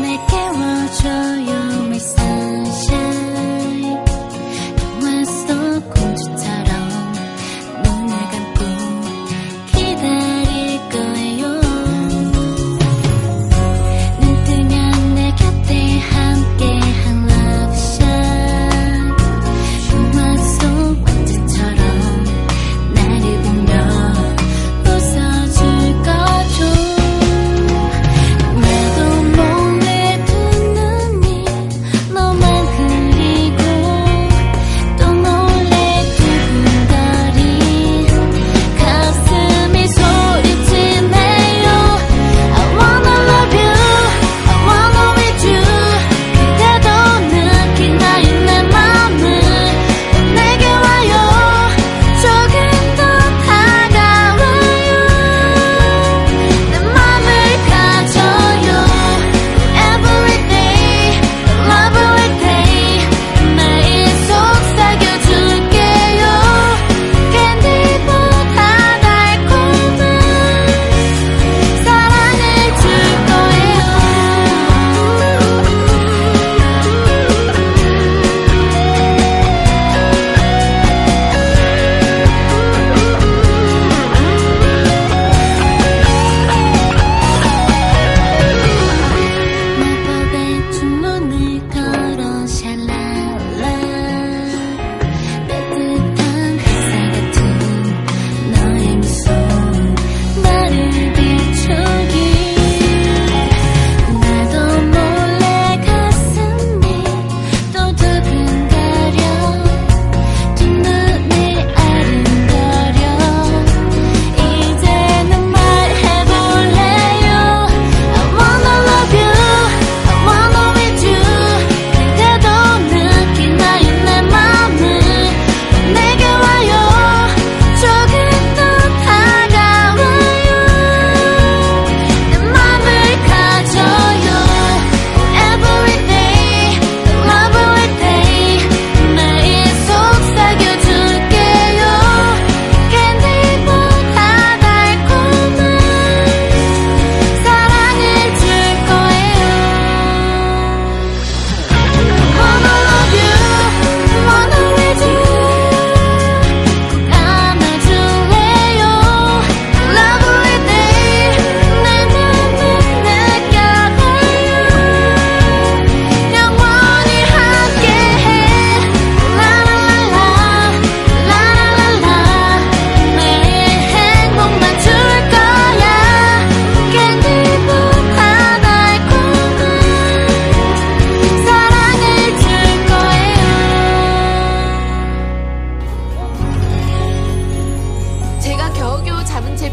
날 깨워줘요 my sunshine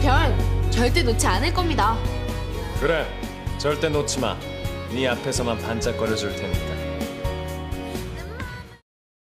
별 절대 놓지 않을 겁니다. 그래, 절대 놓지 마. 네 앞에서만 반짝거려 줄 테니까.